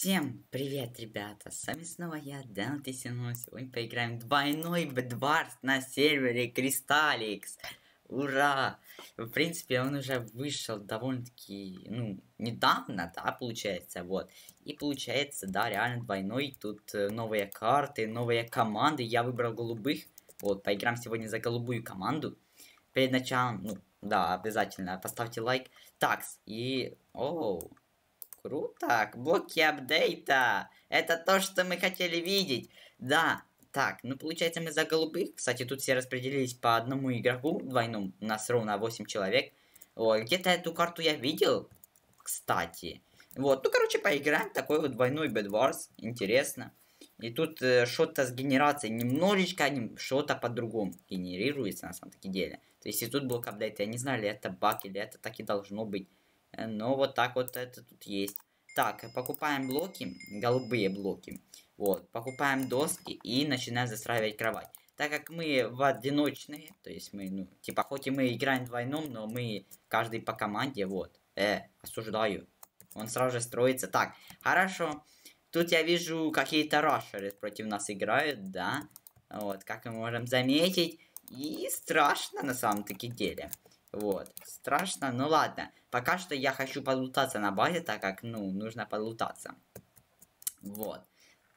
Всем привет, ребята! С вами снова я, Дэн Тисино. Сегодня поиграем двойной Бедварс на сервере Кристалликс. Ура! В принципе, он уже вышел довольно-таки, ну, недавно, да, получается, вот. И получается, да, реально двойной. Тут э, новые карты, новые команды. Я выбрал голубых. Вот, поиграем сегодня за голубую команду. Перед началом, ну, да, обязательно поставьте лайк. Такс, и... Оу, Круто, блоки апдейта. Это то, что мы хотели видеть. Да, так, ну получается мы за голубых. Кстати, тут все распределились по одному игроку двойному. У нас ровно 8 человек. Ой, где-то эту карту я видел, кстати. Вот, ну короче, поиграем. Такой вот двойной Wars. Интересно. И тут э, что-то с генерацией немножечко, что-то по-другому генерируется на самом деле. То есть и тут блок апдейта, я не знаю, ли это баг или это так и должно быть. Э, но вот так вот это тут есть. Так, покупаем блоки, голубые блоки. Вот, покупаем доски и начинаем застраивать кровать. Так как мы в одиночные, то есть мы, ну, типа, хоть и мы играем двойном, но мы каждый по команде, вот. Э, осуждаю. Он сразу же строится. Так, хорошо. Тут я вижу, какие-то рашеры против нас играют, да. Вот, как мы можем заметить. И страшно на самом-таки деле. Вот. Страшно, ну ладно. Пока что я хочу подлутаться на базе, так как, ну, нужно подлутаться. Вот.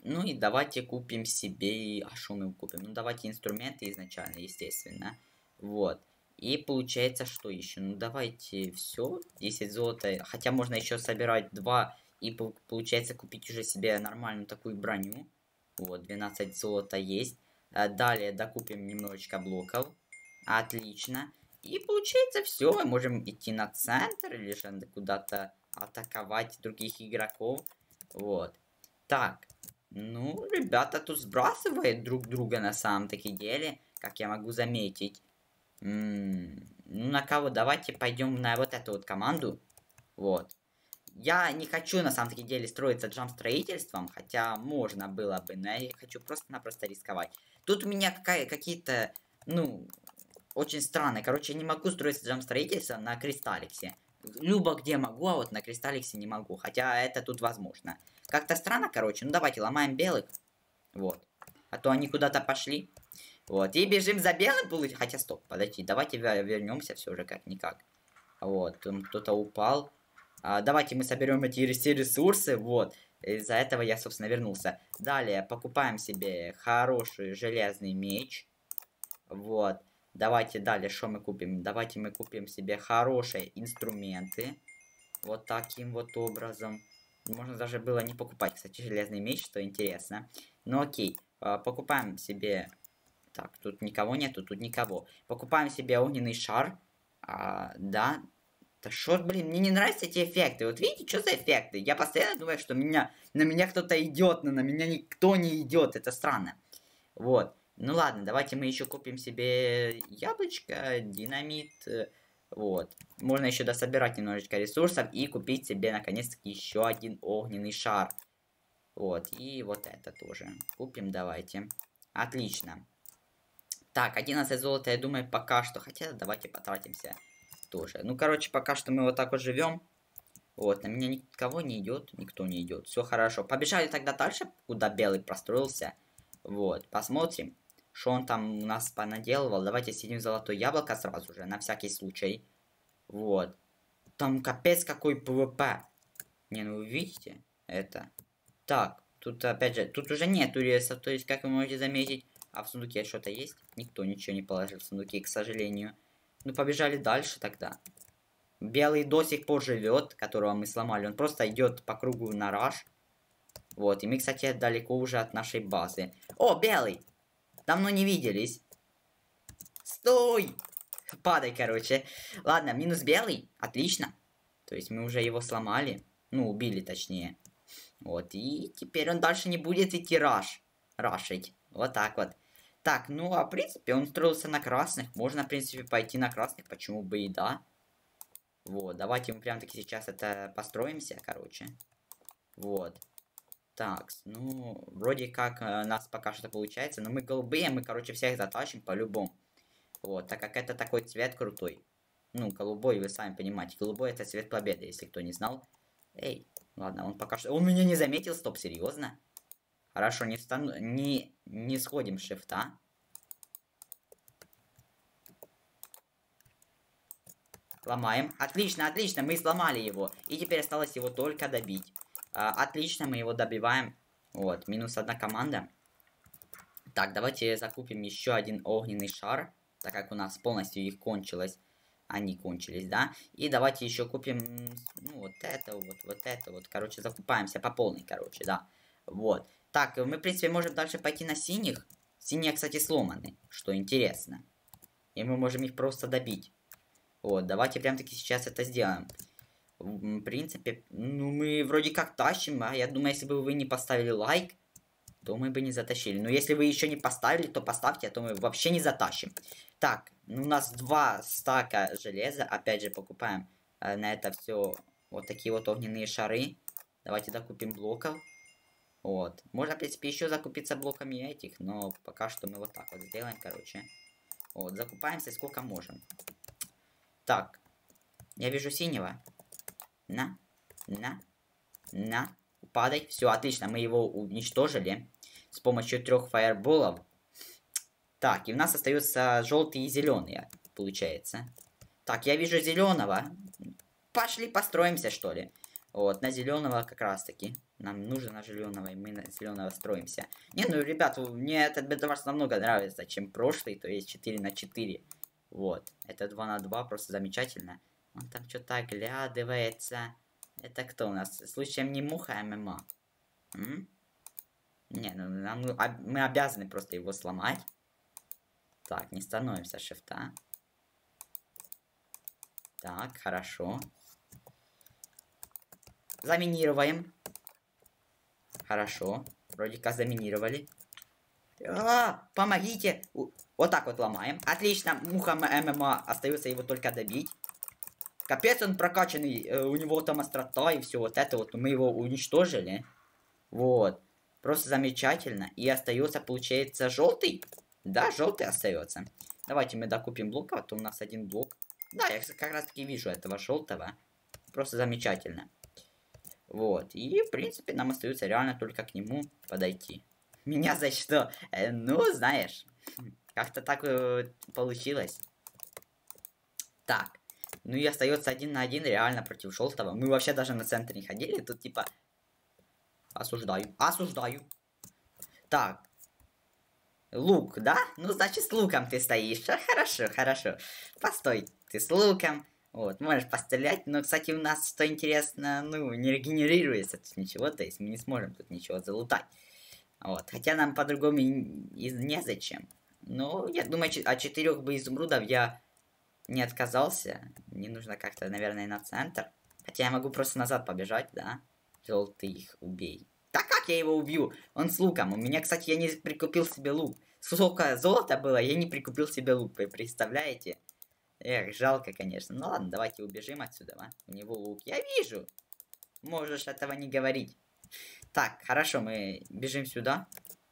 Ну и давайте купим себе... А что мы купим? Ну давайте инструменты изначально, естественно. Вот. И получается, что еще? Ну давайте все. 10 золота. Хотя можно еще собирать 2 и получается купить уже себе нормальную такую броню. Вот, 12 золота есть. А далее докупим немножечко блоков. Отлично. И получается все, мы можем идти на центр или же куда-то атаковать других игроков. Вот. Так, ну, ребята тут сбрасывают друг друга на самом-таки деле, как я могу заметить. М -м ну, на кого? Давайте пойдем на вот эту вот команду. Вот. Я не хочу на самом-таки деле строиться джамп строительством, хотя можно было бы, но я хочу просто-напросто рисковать. Тут у меня какие-то, ну, очень странно. Короче, не могу строить джамп строительство на Кристалликсе. Любо где могу, а вот на Кристалликсе не могу. Хотя это тут возможно. Как-то странно, короче. Ну давайте ломаем белых. Вот. А то они куда-то пошли. Вот. И бежим за белым получить. Хотя стоп, подожди. Давайте вернемся все же как-никак. Вот. Кто-то упал. А, давайте мы соберем эти все ресурсы. Вот. Из-за этого я, собственно, вернулся. Далее покупаем себе хороший железный меч. Вот. Давайте далее, что мы купим? Давайте мы купим себе хорошие инструменты. Вот таким вот образом. Можно даже было не покупать, кстати, железный меч, что интересно. Ну окей, а, покупаем себе... Так, тут никого нету, тут никого. Покупаем себе огненный шар. А, да. Да что, блин, мне не нравятся эти эффекты. Вот видите, что за эффекты? Я постоянно думаю, что меня, на меня кто-то идет, но на меня никто не идет. Это странно. Вот. Ну ладно, давайте мы еще купим себе яблочко, динамит. Э, вот. Можно еще дособирать немножечко ресурсов и купить себе наконец-таки еще один огненный шар. Вот, и вот это тоже. Купим, давайте. Отлично. Так, 11 золота, я думаю, пока что. Хотя, давайте потратимся тоже. Ну, короче, пока что мы вот так вот живем. Вот, на меня никого не идет, никто не идет. Все хорошо. Побежали тогда дальше, куда белый простроился. Вот, посмотрим. Что он там у нас понаделывал? Давайте съедим золотое яблоко сразу же, на всякий случай. Вот. Там капец какой PvP. Не, ну вы видите это? Так, тут опять же, тут уже нет ресов, то есть, как вы можете заметить. А в сундуке что-то есть? Никто ничего не положил в сундуке, к сожалению. Ну, побежали дальше тогда. Белый до сих пор живет, которого мы сломали. Он просто идет по кругу на раш. Вот, и мы, кстати, далеко уже от нашей базы. О, белый! Давно не виделись. Стой! Падай, короче. Ладно, минус белый. Отлично. То есть мы уже его сломали. Ну, убили точнее. Вот, и теперь он дальше не будет идти раш. Рашить. Вот так вот. Так, ну, а в принципе, он строился на красных. Можно, в принципе, пойти на красных, почему бы и да. Вот, давайте мы прям таки сейчас это построимся, короче. Вот. Так, ну, вроде как э, нас пока что получается, но мы голубые, мы, короче, всех затащим по-любому. Вот, так как это такой цвет крутой. Ну, голубой, вы сами понимаете, голубой это цвет победы, если кто не знал. Эй, Ладно, он пока что... Он меня не заметил, стоп, серьезно? Хорошо, не встану... Не, не сходим шифта. Ломаем. Отлично, отлично, мы сломали его. И теперь осталось его только добить. А, отлично, мы его добиваем. Вот, минус одна команда. Так, давайте закупим еще один огненный шар, так как у нас полностью их кончилось. Они кончились, да? И давайте еще купим, ну, вот это, вот, вот это, вот. Короче, закупаемся по полной, короче, да. Вот. Так, мы, в принципе, можем дальше пойти на синих. Синие, кстати, сломаны, что интересно. И мы можем их просто добить. Вот, давайте прям таки сейчас это сделаем. В принципе, ну, мы вроде как тащим, а я думаю, если бы вы не поставили лайк, то мы бы не затащили. Но если вы еще не поставили, то поставьте, а то мы вообще не затащим. Так, ну, у нас два стака железа. Опять же, покупаем э, на это все вот такие вот огненные шары. Давайте докупим блоков. Вот. Можно, в принципе, еще закупиться блоками этих, но пока что мы вот так вот сделаем, короче. Вот, закупаемся сколько можем. Так, я вижу синего. На, на, на. Падай. Все, отлично, мы его уничтожили с помощью трех фаерболов. Так, и у нас остаются желтые и зеленые, получается. Так, я вижу зеленого. Пошли построимся, что ли. Вот, на зеленого как раз таки. Нам нужно на зеленого, и мы на зеленого строимся. Не, ну, ребят, мне этот Bedwars намного нравится, чем прошлый, то есть 4 на 4. Вот, это 2 на 2, просто замечательно. Он там что-то оглядывается. Это кто у нас? Случаем не муха ММА? М? Не, ну нам, мы обязаны просто его сломать. Так, не становимся шифта. Так, хорошо. Заминируем. Хорошо. Вроде как заминировали. А, помогите! Вот так вот ломаем. Отлично, муха ММА. Остается его только добить. Капец, он прокачанный. Э, у него там острота и все вот это вот. Мы его уничтожили. Вот. Просто замечательно. И остается, получается, желтый. Да, желтый остается. Давайте мы докупим блок, а то у нас один блок. Да, я как раз таки вижу этого желтого. Просто замечательно. Вот. И, в принципе, нам остается реально только к нему подойти. Меня за что? Э, ну, знаешь, как-то так э, получилось. Так. Ну и остается один на один реально против желтого. Мы вообще даже на центр не ходили. Тут типа... Осуждаю. Осуждаю. Так. Лук, да? Ну, значит, с луком ты стоишь. Хорошо, хорошо. Постой, ты с луком. Вот, можешь пострелять, но, кстати, у нас, что интересно, ну, не регенерируется тут ничего, то есть мы не сможем тут ничего залутать. Вот, хотя нам по-другому и незачем. Ну, я думаю, от четырех бы изумрудов я не отказался. Не нужно как-то, наверное, на центр. Хотя я могу просто назад побежать, да? Желтый их убей. Так как я его убью? Он с луком. У меня, кстати, я не прикупил себе лук. Сколько золота было, я не прикупил себе лук. Вы представляете? Эх, жалко, конечно. Ну ладно, давайте убежим отсюда, а? У него лук. Я вижу. Можешь этого не говорить. Так, хорошо, мы бежим сюда.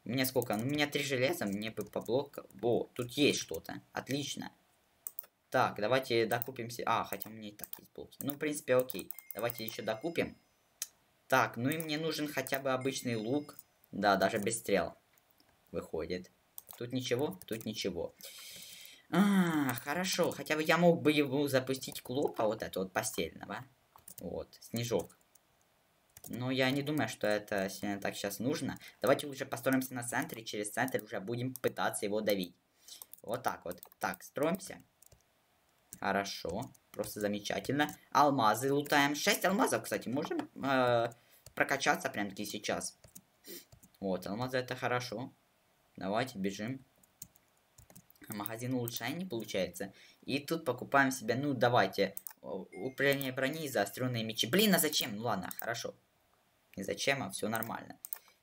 У меня сколько? Ну, у меня три железа, мне бы по блоку... О, тут есть что-то. Отлично. Так, давайте докупимся. А, хотя меня и так есть блоки. Ну, в принципе, окей. Давайте еще докупим. Так, ну и мне нужен хотя бы обычный лук. Да, даже без стрел. Выходит. Тут ничего? Тут ничего. А, хорошо. Хотя бы я мог бы его запустить клопа, вот это вот постельного. Вот, снежок. Но я не думаю, что это сильно так сейчас нужно. Давайте лучше построимся на центре, через центр уже будем пытаться его давить. Вот так вот. Так, строимся. Хорошо. Просто замечательно. Алмазы лутаем. 6 алмазов, кстати, можем э, прокачаться прям таки сейчас. Вот, алмазы это хорошо. Давайте бежим. Магазин улучшений получается. И тут покупаем себе, ну давайте, управление брони, заостренные мечи. Блин, а зачем? Ну ладно, хорошо. Не зачем, а все нормально.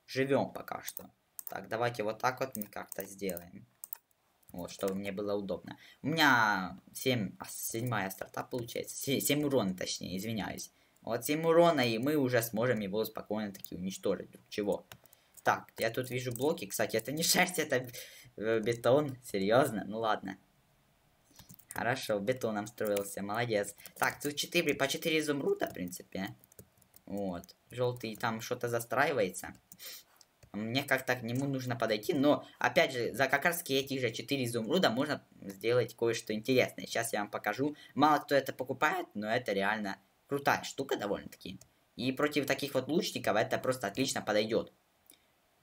Живем пока что. Так, давайте вот так вот мы как-то сделаем. Вот, чтобы мне было удобно. У меня 7, а, седьмая старта получается. 7 урона, точнее, извиняюсь. Вот 7 урона, и мы уже сможем его спокойно таки уничтожить. Чего? Так, я тут вижу блоки. Кстати, это не шерсть, это э, бетон. Серьезно? Ну ладно. Хорошо, бетоном строился, молодец. Так, тут 4, по 4 изумруда, в принципе. Вот. желтый там что-то застраивается. Мне как-то к нему нужно подойти, но, опять же, за как раз эти же 4 изумруда можно сделать кое-что интересное. Сейчас я вам покажу. Мало кто это покупает, но это реально крутая штука довольно-таки. И против таких вот лучников это просто отлично подойдет.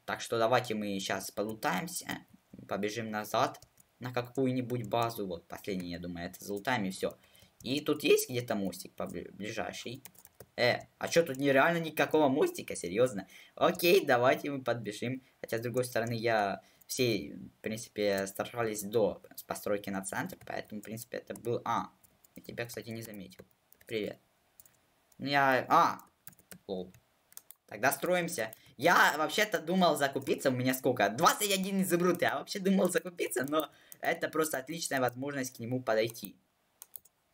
Так что давайте мы сейчас полутаемся, побежим назад на какую-нибудь базу. Вот последний, я думаю, это залутаем и все. И тут есть где-то мостик ближайший. Э, а что, тут нереально никакого мостика, серьезно? Окей, давайте мы подбежим. Хотя, с другой стороны, я все, в принципе, старались до постройки на центр, поэтому, в принципе, это был... А, я тебя, кстати, не заметил. Привет. Ну, я... А! Лол. Тогда строимся. Я вообще-то думал закупиться, у меня сколько? 21 изумруд. Я вообще думал закупиться, но это просто отличная возможность к нему подойти.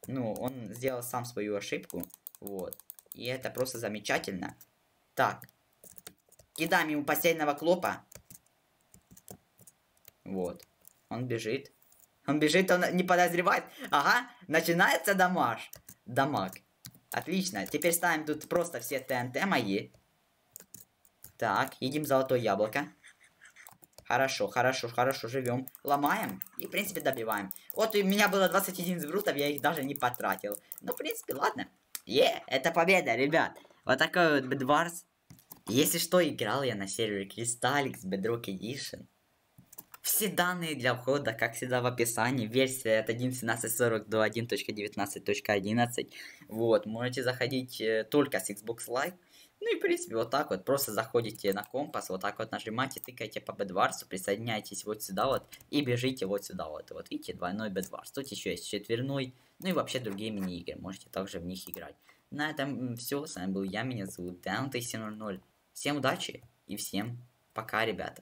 Ну, он сделал сам свою ошибку. Вот. И это просто замечательно. Так. Кидаем ему постельного клопа. Вот. Он бежит. Он бежит, он не подозревает. Ага, начинается дамаж. Дамаг. Отлично. Теперь ставим тут просто все ТНТ мои. Так, едим золотое яблоко. Хорошо, хорошо, хорошо, живем. Ломаем и, в принципе, добиваем. Вот у меня было 21 зврутов, я их даже не потратил. Ну, в принципе, ладно. Е, это победа, ребят. Вот такой вот Bedwars. Если что, играл я на сервере Crystalix Bedrock Edition. Все данные для входа, как всегда, в описании. Версия от 1.17.40 до 1.19.11. Вот, можете заходить э, только с Xbox Live. Ну и в принципе вот так вот, просто заходите на компас, вот так вот нажимаете, тыкаете по бедварсу, присоединяйтесь вот сюда вот и бежите вот сюда вот. Вот видите, двойной бедварс. Тут еще есть четверной, ну и вообще другие мини-игры, можете также в них играть. На этом все, с вами был я, меня зовут Down 0 Всем удачи и всем пока, ребята.